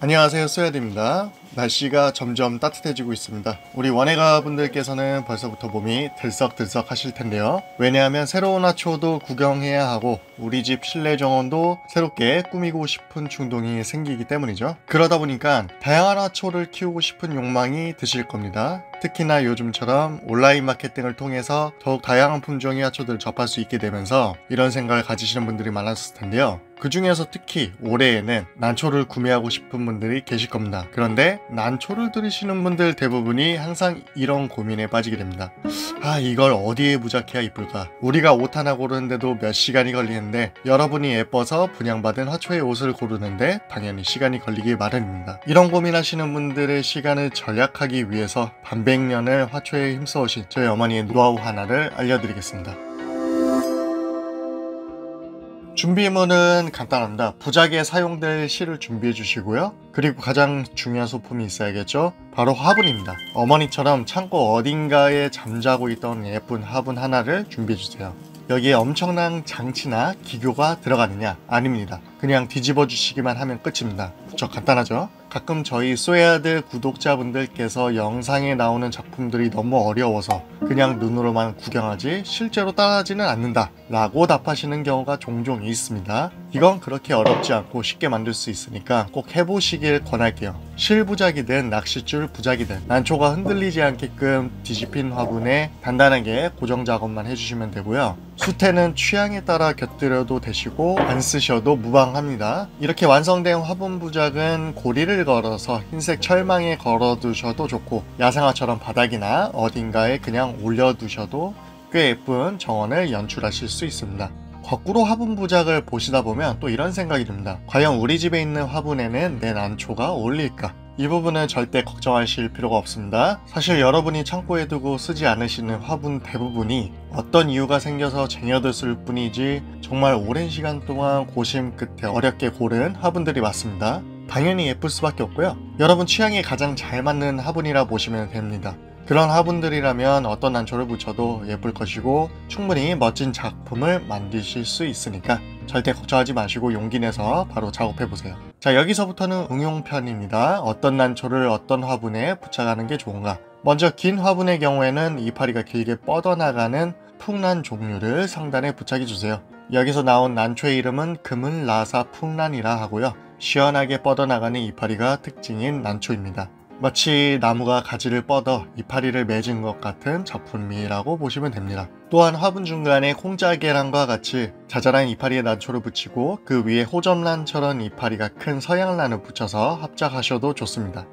안녕하세요 소야드입니다. 날씨가 점점 따뜻해지고 있습니다. 우리 원해가 분들께서는 벌써부터 몸이 들썩들썩 하실 텐데요. 왜냐하면 새로운 하초도 구경해야 하고 우리 집 실내 정원도 새롭게 꾸미고 싶은 충동이 생기기 때문이죠. 그러다 보니까 다양한 하초를 키우고 싶은 욕망이 드실 겁니다 특히나 요즘처럼 온라인 마케팅을 통해서 더욱 다양한 품종의 하초들을 접할 수 있게 되면서 이런 생각을 가지시는 분들이 많았을 텐데요 그 중에서 특히 올해에는 난초를 구매하고 싶은 분들이 계실 겁니다. 그런데 난초를 들으시는 분들 대부분이 항상 이런 고민에 빠지게 됩니다. 아, 이걸 어디에 부착해야 이쁠까? 우리가 옷 하나 고르는데도 몇 시간이 걸리는데 여러분이 예뻐서 분양받은 화초의 옷을 고르는데 당연히 시간이 걸리기 마련입니다. 이런 고민하시는 분들의 시간을 절약하기 위해서 반백 년을 화초에 힘써오신 저희 어머니의 노하우 하나를 알려드리겠습니다. 준비물은 간단합니다. 부작에 사용될 실을 준비해 주시고요. 그리고 가장 중요한 소품이 있어야겠죠. 바로 화분입니다. 어머니처럼 창고 어딘가에 잠자고 있던 예쁜 화분 하나를 준비해 주세요. 여기에 엄청난 장치나 기교가 들어가느냐? 아닙니다. 그냥 뒤집어 주시기만 하면 끝입니다. 저 간단하죠? 가끔 저희 소야드 구독자분들께서 영상에 나오는 작품들이 너무 어려워서 그냥 눈으로만 구경하지 실제로 따라하지는 않는다 라고 답하시는 경우가 종종 있습니다. 이건 그렇게 어렵지 않고 쉽게 만들 수 있으니까 꼭 해보시길 권할게요. 실부작이든 낚싯줄 부작이든 난초가 흔들리지 않게끔 뒤집힌 화분에 단단하게 고정 작업만 해주시면 되고요. 수태는 취향에 따라 곁들여도 되시고 안 쓰셔도 무방 합니다. 이렇게 완성된 화분 부작은 고리를 걸어서 흰색 철망에 걸어두셔도 좋고 야생화처럼 바닥이나 어딘가에 그냥 올려두셔도 꽤 예쁜 정원을 연출하실 수 있습니다. 거꾸로 화분 부작을 보시다 보면 또 이런 생각이 듭니다. 과연 우리 집에 있는 화분에는 내 난초가 어울릴까? 이 부분은 절대 걱정하실 필요가 없습니다. 사실 여러분이 창고에 두고 쓰지 않으시는 화분 대부분이 어떤 이유가 생겨서 쟁여뒀을 뿐이지 정말 오랜 시간 동안 고심 끝에 어렵게 고른 화분들이 맞습니다. 당연히 예쁠 수밖에 없고요. 여러분 취향에 가장 잘 맞는 화분이라 보시면 됩니다. 그런 화분들이라면 어떤 난초를 붙여도 예쁠 것이고 충분히 멋진 작품을 만드실 수 있으니까 절대 걱정하지 마시고 용기 내서 바로 작업해 보세요. 자 여기서부터는 응용편입니다. 어떤 난초를 어떤 화분에 부착하는 게 좋은가 먼저 긴 화분의 경우에는 이파리가 길게 뻗어나가는 풍란 종류를 상단에 부착해 주세요. 여기서 나온 난초의 이름은 금은 라사 풍란이라 하고요. 시원하게 뻗어나가는 이파리가 특징인 난초입니다. 마치 나무가 가지를 뻗어 이파리를 맺은 것 같은 작품이라고 보시면 됩니다. 또한 화분 중간에 콩자 계란과 같이 자잘한 이파리에 난초를 붙이고 그 위에 호접란처럼 이파리가 큰 서양란을 붙여서 합작하셔도 좋습니다.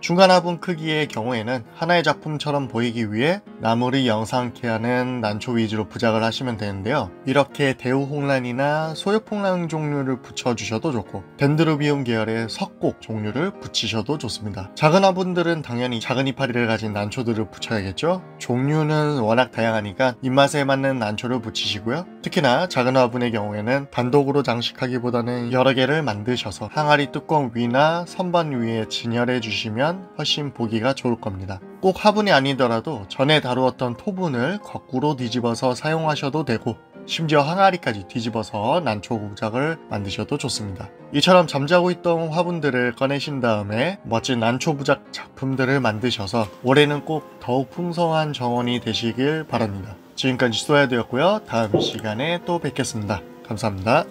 중간 화분 크기의 경우에는 하나의 작품처럼 보이기 위해 나무를 영상케 하는 난초 위주로 부작을 하시면 되는데요. 이렇게 대우홍란이나 소엽홍란 종류를 붙여주셔도 좋고 덴드로비움 계열의 석곡 종류를 붙이셔도 좋습니다. 작은 화분들은 당연히 작은 이파리를 가진 난초들을 붙여야겠죠. 종류는 워낙 다양하니까 입맛에 맞는 난초를 붙이시고요. 특히나 작은 화분의 경우에는 단독으로 장식하기보다는 여러 개를 만드셔서 항아리 뚜껑 위나 선반 위에 진열해 주시면 훨씬 보기가 좋을 겁니다. 꼭 화분이 아니더라도 전에 다루었던 토분을 거꾸로 뒤집어서 사용하셔도 되고 심지어 항아리까지 뒤집어서 난초 공작을 만드셔도 좋습니다. 이처럼 잠자고 있던 화분들을 꺼내신 다음에 멋진 난초 부작 작품들을 만드셔서 올해는 꼭 더욱 풍성한 정원이 되시길 바랍니다. 지금까지 수아야 되었고요. 다음 시간에 또 뵙겠습니다. 감사합니다.